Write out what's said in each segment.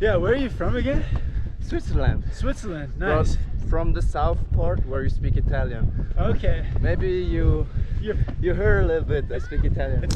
Yeah, where are you from again? Switzerland. Switzerland. From- Nice. From the south part where you speak Italian. Okay. Maybe you You're, you heard a little bit I speak Italian.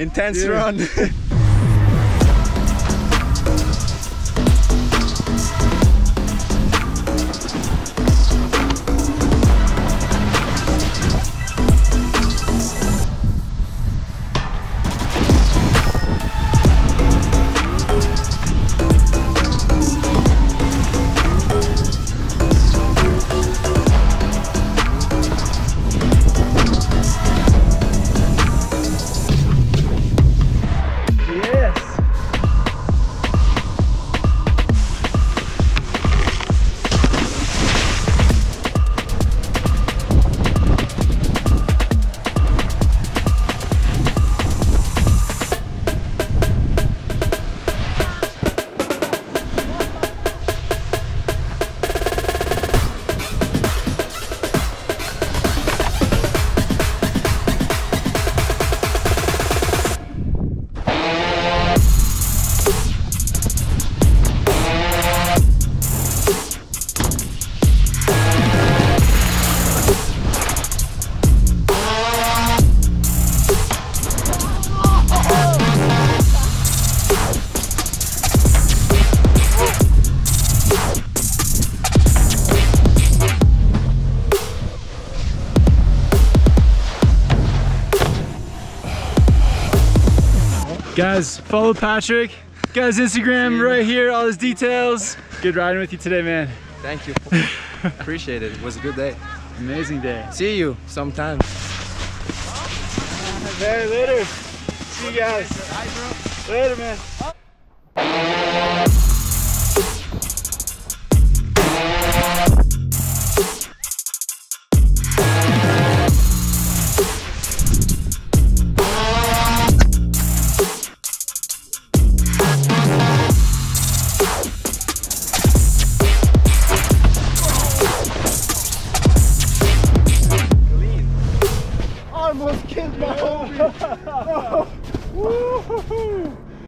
Intense run. Guys, follow Patrick. Guys, Instagram right here, all his details. Good riding with you today, man. Thank you. Appreciate it. It was a good day. Amazing day. See you sometime. Very later. See you guys. Later, man.